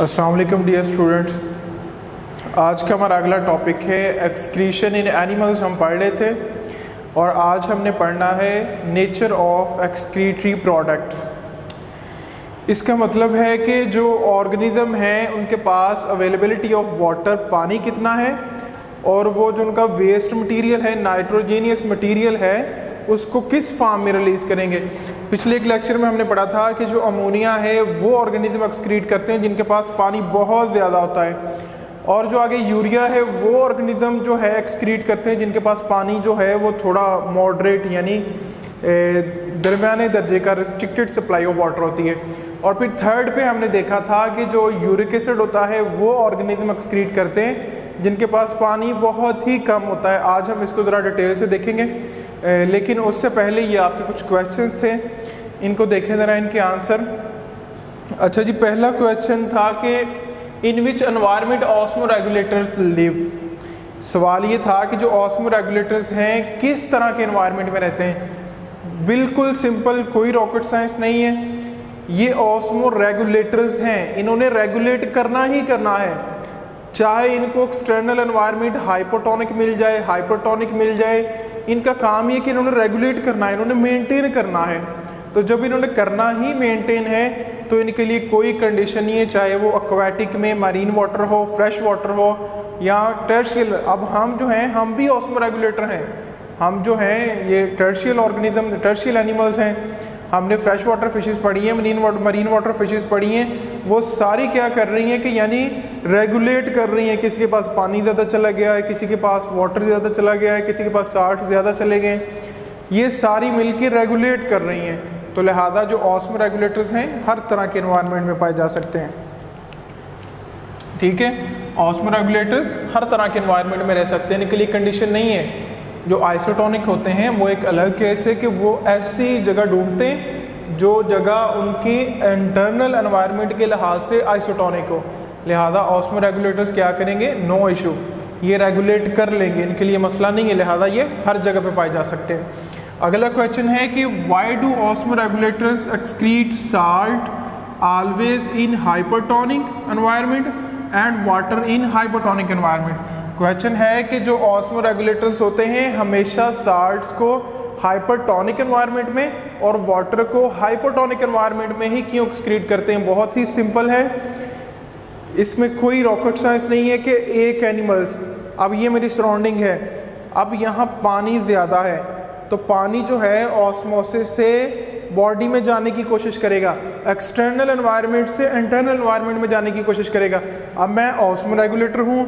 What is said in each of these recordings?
वालेकुम dear students आज का हमारा अगला टॉपिक है एक्सक्रीशन इन एनिमल्स हम पढ़ रहे थे, और आज हमने पढ़ना है नेचर ऑफ़ एक्सक्रीटरी प्रोडक्ट्स इसका मतलब है कि जो ऑर्गेनिज्म हैं, उनके पास अवेलेबिलिटी ऑफ़ वाटर पानी कितना है, और वो जो उनका वेस्ट मटेरियल है नाइट्रोजीनियस मटेरियल है, उसको किस फॉर्म में रिलीज़ करेंगे? पिछले एक लेक्चर में हमने पढ़ा था कि जो अमोनिया है, वो ऑर्गेनिज्म एक्सक्रीट करते हैं, जिनके पास पानी बहुत ज़्यादा होता है। और जो आगे यूरिया है, वो ऑर्गेनिज्म जो है एक्सक्रीट करते हैं, जिनके पास पानी जो है, वो थोड़ा मॉडरेट यानी दरमियाने दर्जे का रिस्ट्रिक्टेड सप्लाई ऑफ़ वाटर होती है। और फिर थर्ड पे हमने देखा था कि जो यूरिक एसिड होता है, वो ऑर्गेनिज्म एक्सक्रीट करते हैं, जिनके पास पानी बहुत ही कम होता है। आज हम इसको ज़रा डिटेल से देखेंगे। लेकिन उससे पहले ये आपके कुछ क्वेश्चन थे। इनको देखें ज़रा इनके आंसर अच्छा जी, पहला क्वेश्चन था कि in which environment osmoregulators live सवाल ये था कि जो ऑस्मो रेगुलेटर्स हैं, किस तरह के इन्वायरमेंट में रहते हैं? बिल्कुल सिंपल कोई रॉकेट साइंस नहीं है। ये ऑस्मो रेगुलेटर्स हैं। इन्होंने रेगुलेट करना ही करना है। चाहे इनको एक्सटर्नल एनवायरनमेंट हाइपोटोनिक मिल जाए हाइपोटोनिक मिल जाए इनका काम ये कि इन्होंने रेगुलेट करना है, इन्होंने मेंटेन करना है। तो जब इन्होंने करना ही मेंटेन है तो इनके लिए कोई कंडीशन नहीं है, चाहे वो एक्वाटिक में मरीन वाटर हो फ्रेश वाटर हो, या टर्शियल अब हम जो हैं, हम भी ऑस्मो रेगुलेटर हैं। हम जो हैं, ये टर्शियल ऑर्गेनिज्म टर्शियल एनिमल्स हैं। हमने फ्रेश वाटर फिशेस पढ़ी हैं मरीन वाटर फिशेस पढ़ी हैं। वो सारी क्या कर रही हैं कि यानी रेगुलेट कर रही हैं। किसी के पास पानी ज़्यादा चला गया है, किसी के पास वाटर ज़्यादा चला गया है, किसी के पास साल्ट ज़्यादा चले गए ये सारी मिलकर रेगुलेट कर रही हैं। तो लिहाजा जो ऑस्म रेगुलेटर्स हैं, हर तरह के इन्वायरमेंट में पाए जा सकते हैं। ठीक है? ऑस्म रेगुलेटर्स हर तरह के इन्वायरमेंट में रह सकते हैं। इनके लिए कंडीशन नहीं है। जो आइसोटोनिक होते हैं, वो एक अलग केस है कि वो ऐसी जगह ढूंढते हैं, जो जगह उनकी इंटरनल एनवायरनमेंट के लिहाज से आइसोटोनिक हो। लिहाजा ऑस्मो रेगुलेटर्स क्या करेंगे? नो इशू ये रेगुलेट कर लेंगे. इनके लिए मसला नहीं है, लिहाजा ये हर जगह पे पाए जा सकते हैं। अगला क्वेश्चन है कि why do osmoregulators excrete salt always in hypertonic environment and water in hypertonic environment question है कि जो ऑस्मो रेगुलेटर्स होते हैं, हमेशा साल्ट्स को हाइपरटोनिक एनवायरनमेंट में और वाटर को हाइपोटोनिक एनवायरनमेंट में ही क्यों एक्सक्रीट करते हैं? बहुत ही सिंपल है। इसमें कोई रॉकेट साइंस नहीं है कि एक एनिमल्स अब ये मेरी सराउंडिंग है। अब यहाँ पानी ज़्यादा है। तो पानी जो है ऑस्मोसिस से बॉडी में जाने की कोशिश करेगा। एक्सटर्नल एनवायरनमेंट से इंटरनल एनवायरनमेंट में जाने की कोशिश करेगा। अब मैं ऑस्मो रेगुलेटर हूँ।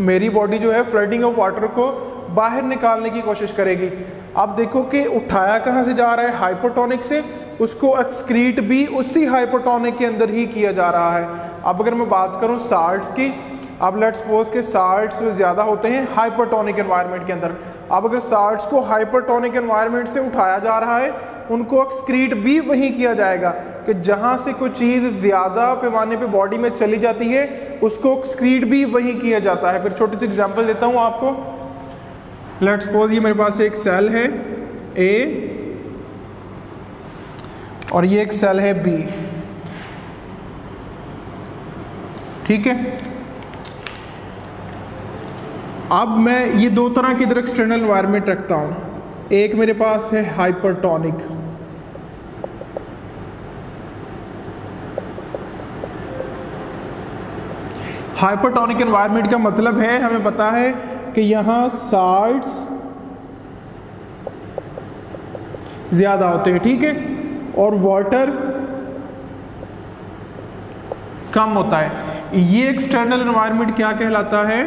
मेरी बॉडी जो है फ्लडिंग ऑफ़ वाटर को बाहर निकालने की कोशिश करेगी। अब देखो कि उठाया कहाँ से जा रहा है? हाइपोटोनिक से। उसको एक्सक्रीट भी उसी हाइपोटोनिक के अंदर ही किया जा रहा है। अब अगर मैं बात करूँ साल्ट्स की, अब लेट सपोज़ के साल्ट्स ज़्यादा होते हैं हाइपरटोनिक एनवायरनमेंट के अंदर। अब अगर साल्ट्स को हाइपरटोनिक एनवायरनमेंट से उठाया जा रहा है, उनको एक्सक्रीट भी वही किया जाएगा कि जहाँ से कोई चीज़ ज़्यादा पैमाने पे बॉडी में चली जाती है, उसको एक्सक्रीट भी वही किया जाता है। फिर छोटी सी एग्जांपल देता हूँ आपको। लेट सपोज़ ये मेरे पास एक सेल है ए और ये एक सेल है बी ठीक है? अब मैं ये दो तरह की इधर एक्सटर्नल वायरमेंट रखता हूँ। एक मेरे पास है हाइपरटोनिक हाइपरटोनिक एनवायरनमेंट का मतलब है, हमें पता है कि यहाँ साल्ट्स ज़्यादा होते हैं, ठीक है? और वाटर कम होता है। ये एक्सटर्नल एनवायरनमेंट क्या कहलाता है?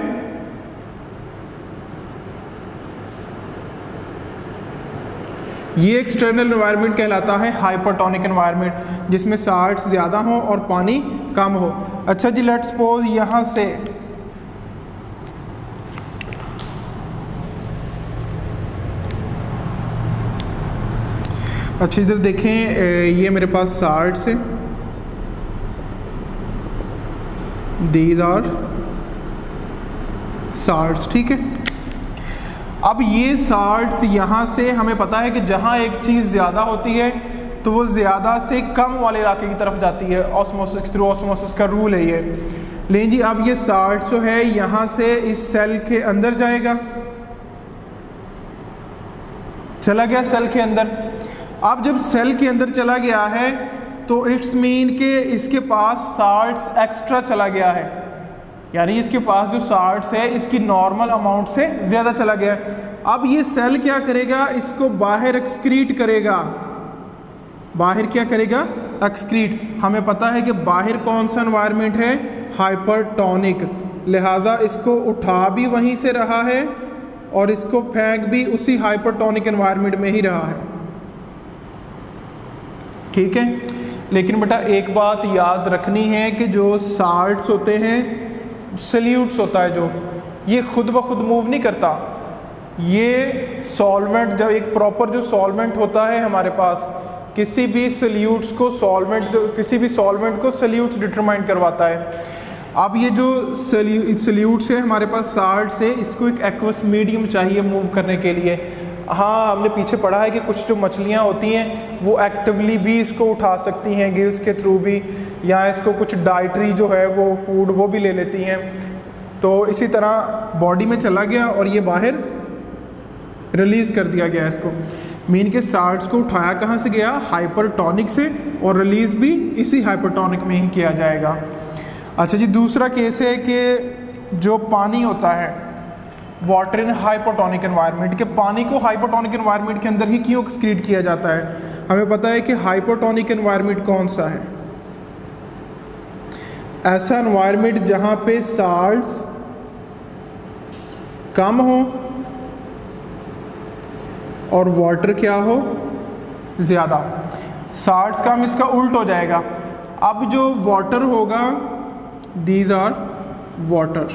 ये एक्सटर्नल एनवायरनमेंट कहलाता है हाइपरटोनिक एनवायरनमेंट जिसमें साल्ट ज़्यादा हो और पानी कम हो। अच्छा जी लेट सपोज़ यहाँ से अच्छा इधर देखें ये मेरे पास साल्ट है। दीज आर साल्ट ठीक है? अब ये साल्ट्स यहाँ से, हमें पता है कि जहाँ एक चीज़ ज़्यादा होती है तो वो ज़्यादा से कम वाले इलाके की तरफ़ जाती है। ऑस्मोसिस थ्रू ऑस्मोसिस का रूल है ये। लेकिन जी, अब ये साल्ट जो है, यहाँ से इस सेल के अंदर जाएगा। चला गया सेल के अंदर। अब जब सेल के अंदर चला गया है तो इट्स मीन के इसके पास साल्ट्स एक्स्ट्रा चला गया है। यानी इसके पास जो साल्ट्स है, इसकी नॉर्मल अमाउंट से ज़्यादा चला गया है। अब ये सेल क्या करेगा? इसको बाहर एक्सक्रीट करेगा। बाहर क्या करेगा? एक्सक्रीट। हमें पता है कि बाहर कौन सा एनवायरनमेंट है? हाइपरटोनिक लिहाजा इसको उठा भी वहीं से रहा है और इसको फेंक भी उसी हाइपरटोनिक एनवायरनमेंट में ही रहा है। ठीक है? लेकिन बेटा, एक बात याद रखनी है कि जो साल्ट्स होते हैं, सल्यूट्स होता है जो, ये खुद ब खुद मूव नहीं करता। ये सॉल्वेंट, जब एक प्रॉपर जो सॉल्वेंट होता है हमारे पास, किसी भी सल्यूट्स को सॉल्वेंट, किसी भी सॉल्वेंट को सल्यूट्स डिटरमाइन करवाता है। अब ये जो सल्यूट्स है हमारे पास साल्ट से इसको एक एक्वस मीडियम चाहिए मूव करने के लिए। हाँ हमने पीछे पढ़ा है कि कुछ जो मछलियाँ होती हैं, वो एक्टिवली भी इसको उठा सकती हैं गिल्स के थ्रू भी, या इसको कुछ डाइटरी जो है, वो फ़ूड वो भी ले लेती हैं। तो इसी तरह बॉडी में चला गया और ये बाहर रिलीज़ कर दिया गया इसको। मीन के साल्ट्स को उठाया कहाँ से गया? हाइपरटोनिक से, और रिलीज़ भी इसी हाइपरटोनिक में ही किया जाएगा। अच्छा जी, दूसरा केस है कि जो पानी होता है वाटर इन हाइपोटोनिक एनवायरनमेंट के पानी को हाइपोटोनिक एनवायरनमेंट के अंदर ही क्यों एक्सक्रीट किया जाता है? हमें पता है कि हाइपोटोनिक एनवायरनमेंट कौन सा है? ऐसा एनवायरनमेंट जहाँ पे साल्ट्स कम हो और वाटर क्या हो? ज़्यादा साल्ट्स कम इसका उल्ट हो जाएगा। अब जो वाटर होगा दीज आर वाटर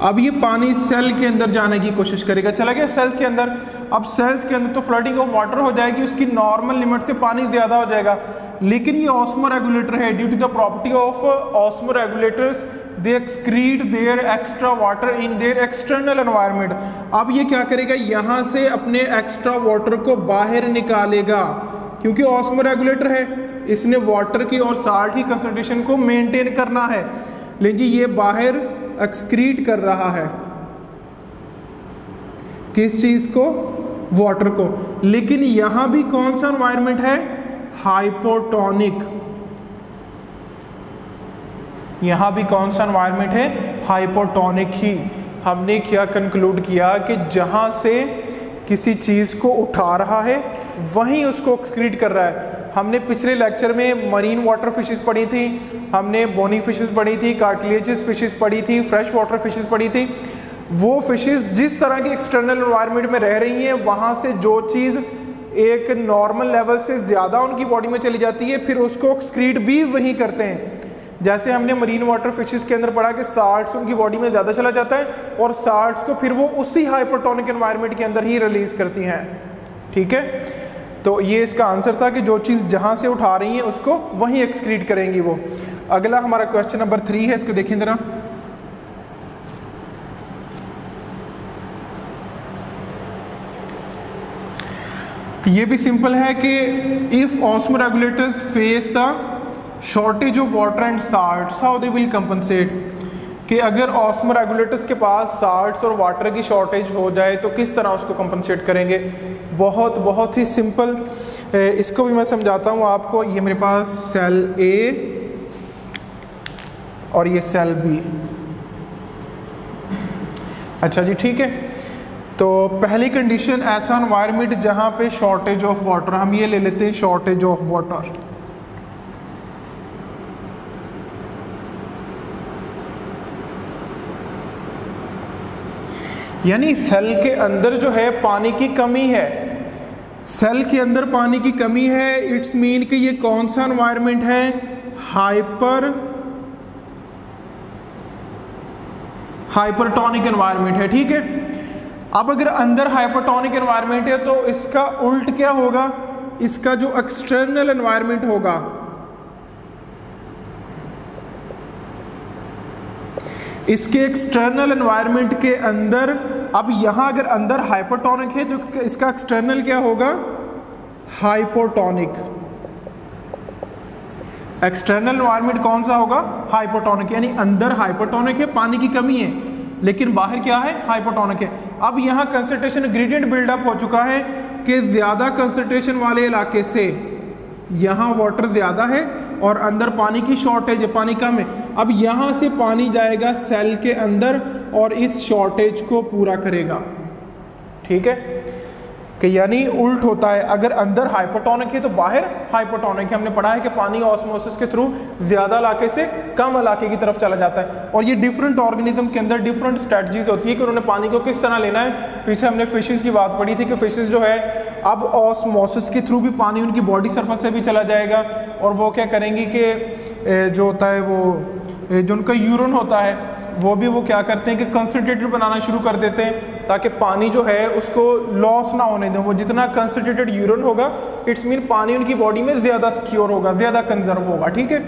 अब ये पानी सेल के अंदर जाने की कोशिश करेगा। चला गया सेल्स के अंदर। अब सेल्स के अंदर तो फ्लडिंग ऑफ़ वाटर हो जाएगी, उसकी नॉर्मल लिमिट से पानी ज़्यादा हो जाएगा। लेकिन ये ऑस्मो रेगुलेटर है due to the property of osmoregulators they excrete their extra water in their external environment अब ये क्या करेगा? यहाँ से अपने एक्स्ट्रा वाटर को बाहर निकालेगा, क्योंकि ऑस्मो रेगुलेटर है। इसने वाटर की और साल्ट की कंसनट्रेशन को मेंटेन करना है। लेकिन ये बाहर एक्सक्रीट कर रहा है। किस चीज़ को? वाटर को। लेकिन यहाँ भी कौन सा एनवायरमेंट है? हाइपोटोनिक यहाँ भी कौन सा एनवायरमेंट है? हाइपोटोनिक ही। हमने क्या कंक्लूड किया कि जहाँ से किसी चीज़ को उठा रहा है, वहीं उसको एक्सक्रीट कर रहा है। हमने पिछले लेक्चर में मरीन वाटर फिशेस पढ़ी थी, हमने बोनी फिशेस पढ़ी थी कार्टिलेजेस फिशेस पढ़ी थी फ्रेश वाटर फिशेस पढ़ी थी। वो फिशेस जिस तरह की एक्सटर्नल इन्वायरमेंट में रह रही हैं, वहाँ से जो चीज़ एक नॉर्मल लेवल से ज़्यादा उनकी बॉडी में चली जाती है, फिर उसको एक्सक्रीट भी वही करते हैं। जैसे हमने मरीन वाटर फिशेस के अंदर पढ़ा कि साल्ट्स उनकी बॉडी में ज़्यादा चला जाता है और साल्ट्स को फिर वो उसी हाइपरटोनिक एनवायरनमेंट के अंदर ही रिलीज़ करती हैं। ठीक है? तो ये इसका आंसर था कि जो चीज़ जहाँ से उठा रही है, उसको वहीं एक्सक्रीट करेंगी वो। अगला हमारा क्वेश्चन नंबर थ्री है, इसको देखें ज़रा। ये भी सिंपल है कि if osmoregulators face the shortage of water and salt how they will compensate कि अगर ऑस्मो रेगुलेटर्स के पास साल्ट्स और वाटर की शॉर्टेज हो जाए तो किस तरह उसको कंपनसेट करेंगे? बहुत बहुत ही सिंपल इसको भी मैं समझाता हूँ आपको। ये मेरे पास सेल ए और ये सेल बी अच्छा जी, ठीक है। तो पहली कंडीशन ऐसा एनवायरनमेंट जहाँ पे शॉर्टेज ऑफ़ वाटर हम ये ले लेते हैं शॉर्टेज ऑफ़ वाटर यानी सेल के अंदर जो है पानी की कमी है। सेल के अंदर पानी की कमी है, इट्स मीन कि ये कौन सा एनवायरनमेंट है? हाइपर हाइपरटोनिक एनवायरनमेंट है, ठीक है? अब अगर अंदर हाइपरटोनिक एनवायरनमेंट है तो इसका उल्ट क्या होगा? इसका जो एक्सटर्नल एनवायरनमेंट होगा, इसके एक्सटर्नल एनवायरनमेंट के अंदर अब यहाँ अगर अंदर हाइपोटोनिक है तो इसका एक्सटर्नल क्या होगा? हाइपोटोनिक एक्सटर्नल एनवायरनमेंट कौन सा होगा? हाइपोटोनिक यानी अंदर हाइपोटोनिक है, पानी की कमी है, लेकिन बाहर क्या है? हाइपोटोनिक है। अब यहाँ कंसंट्रेशन ग्रेडियंट बिल्डअप हो चुका है कि ज़्यादा कंसंट्रेशन वाले इलाके से यहाँ वाटर ज़्यादा है और अंदर पानी की शॉर्टेज है पानी कम है। अब यहाँ से पानी जाएगा सेल के अंदर और इस शॉर्टेज को पूरा करेगा। ठीक है? कि यानी उल्ट होता है। अगर अंदर हाइपोटोनिक है तो बाहर हाइपोटोनिक है। हमने पढ़ा है कि पानी ऑस्मोसिस के थ्रू ज़्यादा इलाके से कम इलाके की तरफ़ चला जाता है। और ये डिफरेंट ऑर्गेनिज्म के अंदर डिफरेंट स्ट्रेटजीज होती है कि उन्होंने पानी को किस तरह लेना है। पीछे हमने फिशेज की बात पढ़ी थी कि फिशेज जो है, अब ऑस्मोसिस के थ्रू भी पानी उनकी बॉडी सरफेस से भी चला जाएगा। और वो क्या करेंगी कि जो होता है वो जो उनका यूरन होता है वो भी वो क्या करते हैं कि कंसनट्रेटेड बनाना शुरू कर देते हैं ताकि पानी जो है उसको लॉस ना होने दें। वो जितना कंसनट्रेटेड यूरन होगा इट्स मीन पानी उनकी बॉडी में ज़्यादा सिक्योर होगा, ज़्यादा कंजर्व होगा, ठीक है?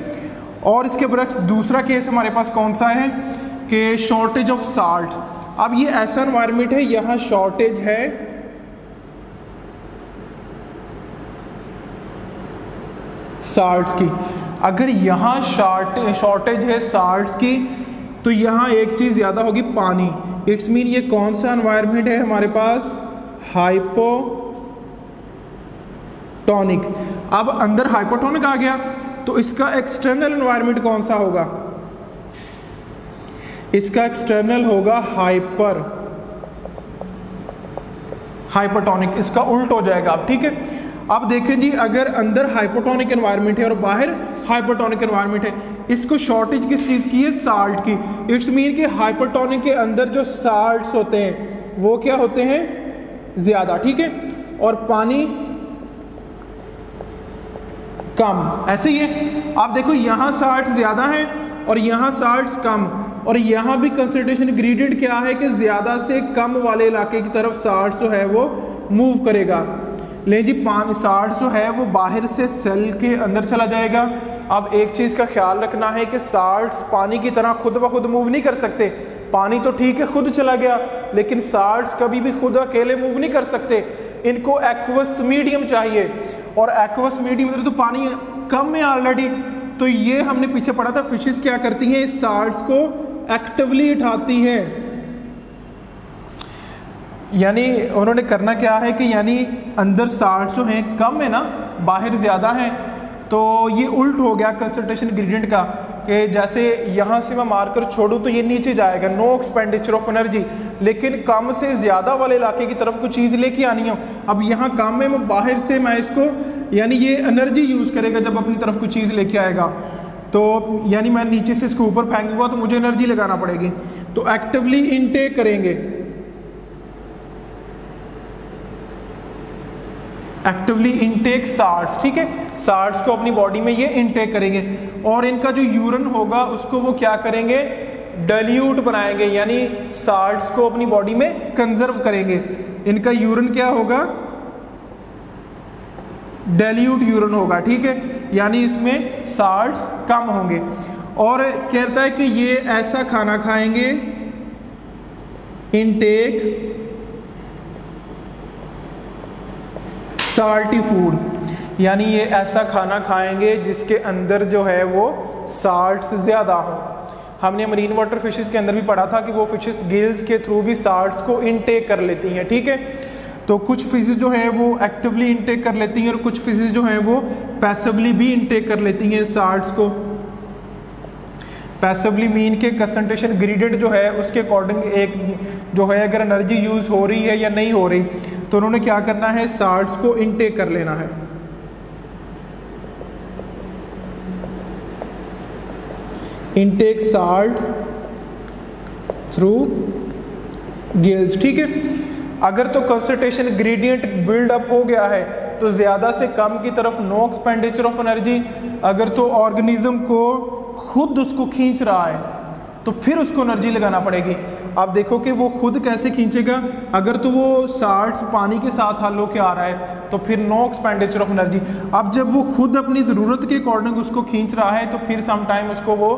और इसके बरक्स दूसरा केस हमारे पास कौन सा है? कि शॉर्टेज ऑफ़ साल्ट अब ये ऐसा इन्वायरमेंट है, यहाँ शॉर्टेज है। साल्ट्स की। अगर यहाँ शॉर्टेज है साल्ट्स की तो यहाँ एक चीज़ ज़्यादा होगी, पानी। इट्स मीन ये कौन सा एनवायरनमेंट है हमारे पास? हाइपोटोनिक अब अंदर हाइपोटोनिक आ गया तो इसका एक्सटर्नल एनवायरनमेंट कौन सा होगा? इसका एक्सटर्नल होगा हाइपर हाइपोटोनिक इसका उल्ट हो जाएगा आप ठीक है? अब देखें जी, अगर अंदर हाइपोटोनिक एनवायरनमेंट है और बाहर हाइपोटोनिक एनवायरनमेंट है इसको शॉर्टेज किस चीज़ की है? साल्ट की। इट्स मीन कि हाइपोटोनिक के अंदर जो साल्ट्स होते हैं, वो क्या होते हैं? ज़्यादा, ठीक है? और पानी कम, ऐसे ही है। आप देखो, यहाँ साल्ट ज़्यादा है और यहाँ साल्ट्स कम। और यहाँ भी कंसनट्रेशन ग्रीडेड क्या है कि ज़्यादा से कम वाले इलाके की तरफ़ साल्ट जो है वो मूव करेगा। लेकिन जी, पानी साल्ट जो है वो बाहर से सेल के अंदर चला जाएगा। अब एक चीज़ का ख्याल रखना है कि साल्ट्स पानी की तरह खुद ब खुद मूव नहीं कर सकते। पानी तो ठीक है, खुद चला गया, लेकिन साल्ट्स कभी भी खुद अकेले मूव नहीं कर सकते। इनको एक्वस मीडियम चाहिए। और एक्वस मीडियम तो पानी कम है ऑलरेडी तो ये हमने पीछे पढ़ा था फिशेस क्या करती हैं, इस साल्ट्स को एक्टिवली उठाती हैं। यानी उन्होंने करना क्या है कि यानी अंदर साल्ट जो हैं, कम है ना, बाहर ज़्यादा है। तो ये उल्ट हो गया कंसनट्रेशन ग्रेडियंट का कि जैसे यहाँ से मैं मारकर छोड़ूँ तो ये नीचे जाएगा। नो एक्सपेंडिचर ऑफ़ एनर्जी लेकिन कम से ज़्यादा वाले इलाके की तरफ़ कुछ चीज़ लेके आनी हो। अब यहाँ काम में मैं बाहर से मैं इसको, यानी ये एनर्जी यूज़ करेगा जब अपनी तरफ़ कुछ चीज़ लेके आएगा। तो यानी मैं नीचे से इसको ऊपर फेंकूँगा तो मुझे एनर्जी लगाना पड़ेगी। तो एक्टिवली इनटेक करेंगे। एक्टिवली इनटेक सार्ट्स ठीक है? सार्ट्स को अपनी बॉडी में ये इनटेक करेंगे। और इनका जो यूरन होगा, उसको वो क्या करेंगे? डल्यूट बनाएँगे, यानी साल्ट्स को अपनी बॉडी में कंजर्व करेंगे। इनका यूरन क्या होगा? डेल्यूट यूरन होगा, ठीक है? यानी इसमें साल्ट्स कम होंगे। और कहता है कि ये ऐसा खाना खाएँगे इनटेक साल्टी फ़ूड यानी ये ऐसा खाना खाएँगे जिसके अंदर जो है वो साल्ट्स ज़्यादा हो। हमने मरीन वाटर फिशेस के अंदर भी पढ़ा था कि वो फिशेस गिल्स के थ्रू भी साल्ट्स को इनटेक कर लेती हैं, ठीक है? तो कुछ फिशेस जो हैं वो एक्टिवली इनटेक कर लेती हैं और कुछ फिशेस जो हैं वो पैसिवली भी इनटेक कर लेती हैं साल्ट्स को। पैसिवली मीन के कंसनट्रेशन ग्रीडेड जो है, उसके अकॉर्डिंग एक जो है अगर एनर्जी यूज़ हो रही है या नहीं हो रही तो उन्होंने क्या करना है? साल्ट्स को इनटेक कर लेना है। इनटेक साल्ट थ्रू गिल्स ठीक है? अगर तो कंसंट्रेशन ग्रेडियंट बिल्ड अप हो गया है तो ज़्यादा से कम की तरफ़ नो एक्सपेंडिचर ऑफ़ एनर्जी अगर तो ऑर्गेनिज्म को खुद उसको खींच रहा है तो फिर उसको एनर्जी लगाना पड़ेगी। आप देखो कि वो खुद कैसे खींचेगा। अगर तो वो साल्ट पानी के साथ हल होके आ रहा है तो फिर नो एक्सपेंडिचर ऑफ़ एनर्जी अब जब वो खुद अपनी ज़रूरत के अकॉर्डिंग उसको खींच रहा है तो फिर सम टाइम उसको वो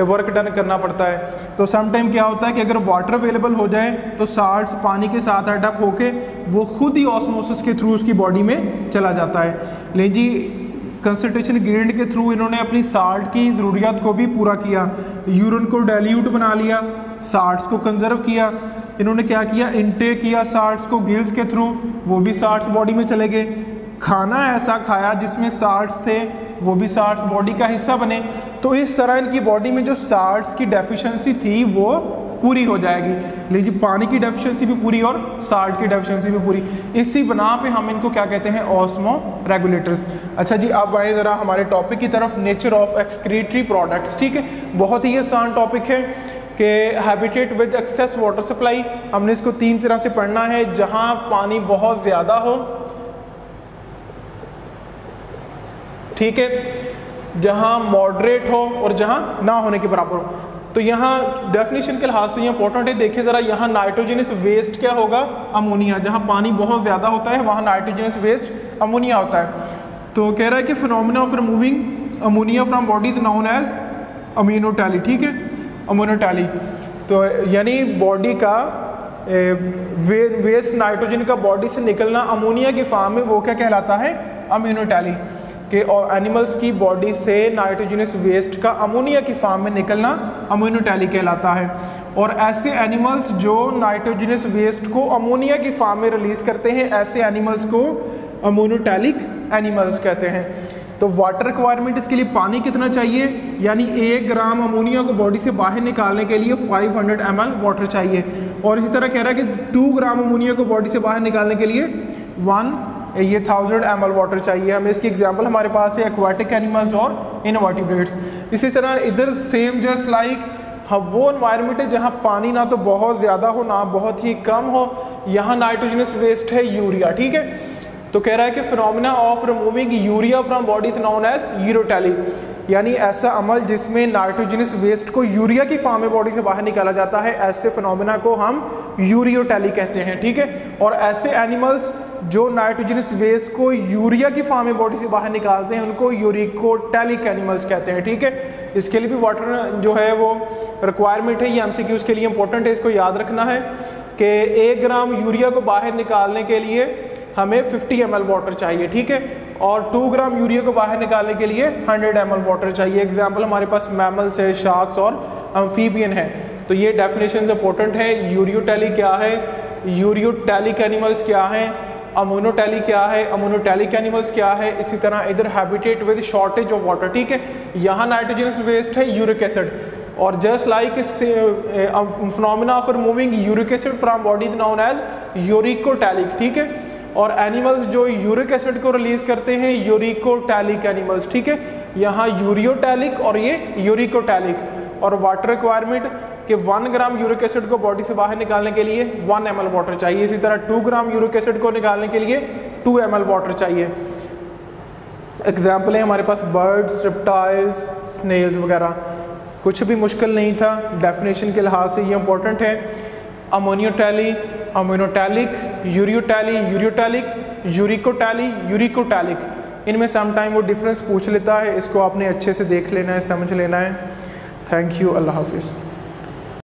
वर्क डन करना पड़ता है। तो सम टाइम क्या होता है कि अगर वाटर अवेलेबल हो जाए तो साल्ट पानी के साथ अडप होके वो खुद ही ऑस्मोसिस के थ्रू उसकी बॉडी में चला जाता है। लेकिन जी कंसनट्रेशन ग्रेड के थ्रू इन्होंने अपनी साल्ट की ज़रूरियात को भी पूरा किया यूरिन को डेल्यूट बना लिया साल्ट्स को कंजर्व किया। इन्होंने क्या किया? इनटेक किया साल्ट्स को गिल्स के थ्रू वो भी साल्ट्स बॉडी में चले गए। खाना ऐसा खाया जिसमें साल्ट्स थे, वो भी साल्ट्स बॉडी का हिस्सा बने। तो इस तरह इनकी बॉडी में जो साल्ट्स की डेफिशिएंसी थी, वो पूरी हो जाएगी। लीजिए पानी की डेफिशिएंसी भी पूरी और साल्ट की डेफिशिएंसी भी पूरी। इसी बना पे हम इनको क्या कहते हैं? ऑस्मो रेगुलेटर्स अच्छा जी, अब आए ज़रा हमारे टॉपिक की तरफ़ नेचर ऑफ़ एक्सक्रीटरी प्रोडक्ट्स ठीक है? बहुत ही आसान टॉपिक है कि habitat with excess water supply हमने इसको तीन तरह से पढ़ना है, जहाँ पानी बहुत ज़्यादा हो, ठीक है? जहाँ मॉडरेट हो और जहाँ ना होने के बराबर हो। तो यहाँ डेफिनेशन के लिहाज से इंपॉर्टेंट है देखिए ज़रा यहाँ नाइट्रोजनस वेस्ट क्या होगा? अमोनिया जहाँ पानी बहुत ज़्यादा होता है वहाँ नाइट्रोजनस वेस्ट अमोनिया होता है। तो कह रहा है कि phenomena of removing ammonia from body is known as ammonotely ठीक है? अमोनोटैली तो यानी बॉडी का वे, वेस्ट नाइट्रोजन का बॉडी से निकलना अमोनिया की फार्म में वो क्या कहलाता है? अमीनोटैली कि एनिमल्स की बॉडी से नाइट्रोजनस वेस्ट का अमोनिया की फार्म में निकलना अमोनोटैली कहलाता है। और ऐसे एनिमल्स जो नाइट्रोजनस वेस्ट को अमोनिया की फार्म में रिलीज़ करते हैं, ऐसे एनिमल्स को अमोनोटैलिक एनिमल्स कहते हैं। तो वाटर रिक्वायरमेंट इसके लिए पानी कितना चाहिए? यानी एक ग्राम अमोनिया को बॉडी से बाहर निकालने के लिए 500 हंड्रेड वाटर चाहिए। और इसी तरह कह रहा है कि टू ग्राम अमोनिया को बॉडी से बाहर निकालने के लिए वन ये थाउज़ेंड एम वाटर चाहिए हमें। इसकी एग्ज़ाम्पल हमारे पास है एक्वाटिक एनिमल्स और इनवर्टिब्रेट्स इसी तरह इधर सेम जस्ट लाइक हम वो इन्वायरमेंट है जहाँ पानी ना तो बहुत ज़्यादा हो, ना बहुत ही कम हो। यहाँ नाइट्रोजनस वेस्ट है यूरिया ठीक है? तो कह रहा है कि phenomena of removing urea from body is known as ureotely यानी ऐसा अमल जिसमें नाइट्रोजनस वेस्ट को यूरिया की फॉर्म में बॉडी से बाहर निकाला जाता है, ऐसे फिनोमिना को हम यूरियोटैली कहते हैं, ठीक है? और ऐसे एनिमल्स जो नाइट्रोजनस वेस्ट को यूरिया की फॉर्म में बॉडी से बाहर निकालते हैं, उनको यूरिकोटैलिक एनिमल्स कहते हैं, ठीक है? इसके लिए भी वाटर जो है वो रिक्वायरमेंट है, ये एम उसके लिए इंपॉर्टेंट है, इसको याद रखना है कि एक ग्राम यूरिया को बाहर निकालने के लिए हमें 50 एम वाटर चाहिए, ठीक है? और 2 ग्राम यूरिया को बाहर निकालने के लिए 100 एम वाटर चाहिए। एग्ज़ाम्पल हमारे पास मैमल्स है शार्क्स और अम्फीबियन है। तो ये डेफिनेशन इंपॉर्टेंट है। यूरियोटैली क्या है? यूरियोटैलिक एनिमल्स क्या हैं? अमोनोटैली क्या है? अमोनोटैलिक एनिमल्स क्या है? इसी तरह इधर habitat with shortage of water ठीक है? यहाँ नाइट्रोजनस वेस्ट है यूरिक एसिड और just like phenomena for moving uric acid from body known as uricotelic ठीक है? और एनिमल्स जो यूरिक एसिड को रिलीज़ करते हैं यूरिकोटैलिक एनिमल्स ठीक है? यहाँ यूरियोटैलिक और ये यूरिकोटैलिक और वाटर रिक्वायरमेंट कि वन ग्राम यूरिक एसिड को बॉडी से बाहर निकालने के लिए वन एम एल वाटर चाहिए। इसी तरह टू ग्राम यूरिक एसिड को निकालने के लिए टू एम एल वाटर चाहिए। एग्ज़ाम्पल है, हमारे पास बर्ड्स रिप्टाइल्स स्नेल्स वगैरह। कुछ भी मुश्किल नहीं था। डेफिनेशन के लिहाज से ये इंपॉर्टेंट है। Ammonotely ammonotelic ureotely ureotelic uricotely uricotelic इनमें सम टाइम वो डिफरेंस पूछ लेता है। इसको आपने अच्छे से देख लेना है, समझ लेना है। थैंक यू अल्लाह हाफिज़